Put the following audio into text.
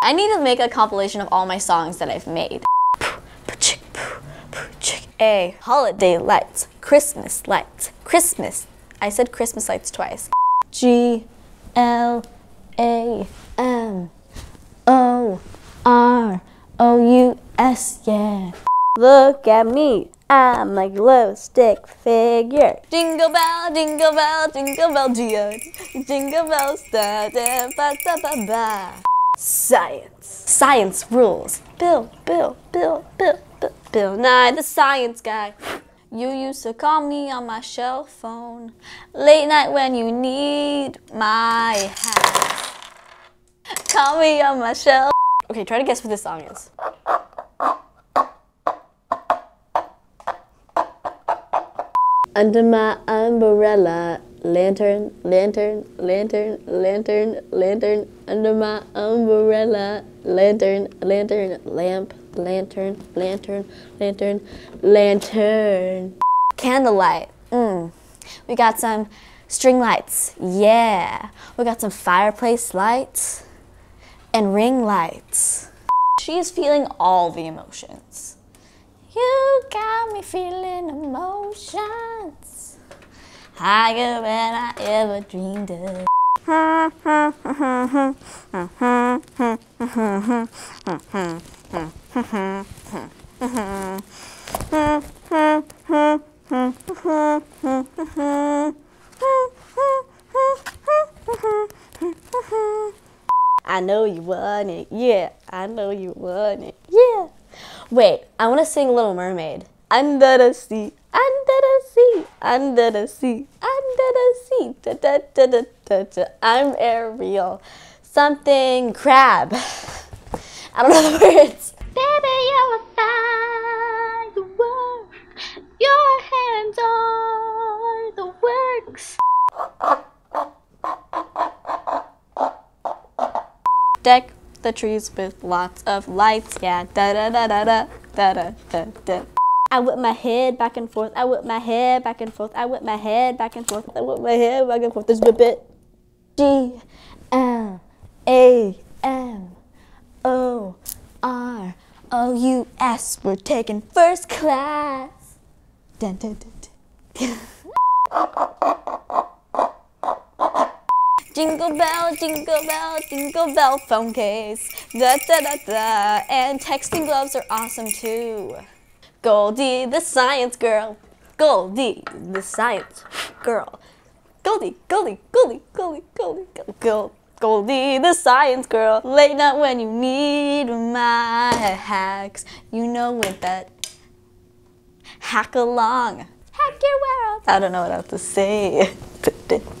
I need to make a compilation of all my songs that I've made. A. Holiday lights. Christmas lights. Christmas. I said Christmas lights twice. G. L. A. M. O. R. O. U. S. Yeah. Look at me. I'm a glow stick figure. Jingle bell, jingle bell, jingle bell, jingle, jingle bells, da da ba da ba ba. Science. Science rules. Bill, Bill, Bill, Bill, Bill, Bill Nye, the science guy. You used to call me on my cell phone late night when you need my help. Call me on my cell. Okay, try to guess what this song is. Under my umbrella, lantern, lantern, lantern, lantern, lantern. Under my umbrella, lantern, lantern, lamp, lantern, lantern, lantern, lantern. Candlelight. Mm. We got some string lights. Yeah. We got some fireplace lights and ring lights. She is feeling all the emotions. You got me feeling emotions higher than I ever dreamed of. I know you want it, yeah. I know you want it, yeah. Wait, I want to sing Little Mermaid. Under the sea, under the sea, under the sea, under the sea. Da, da, da, da, da, da. I'm Ariel. Something crab. I don't know the words. Baby, you're a firework. Your hands are the works. Deck the trees with lots of lights. Yeah, da da da da da da da da da. I whip my head back and forth. I whip my head back and forth. I whip my head back and forth. I whip my head back and forth. Just whip it. G L A M O R O U S. We're taking first class. Dun, dun, dun. Jingle bell, jingle bell, jingle bell phone case. Da da da da. And texting gloves are awesome too. Goldie, the science girl. Goldie, the science girl. Goldie, Goldie, Goldie, Goldie, Goldie, Goldie. Goldie, the science girl. Late night when you need my hacks. You know with that hack along. Hack your world. I don't know what else to say.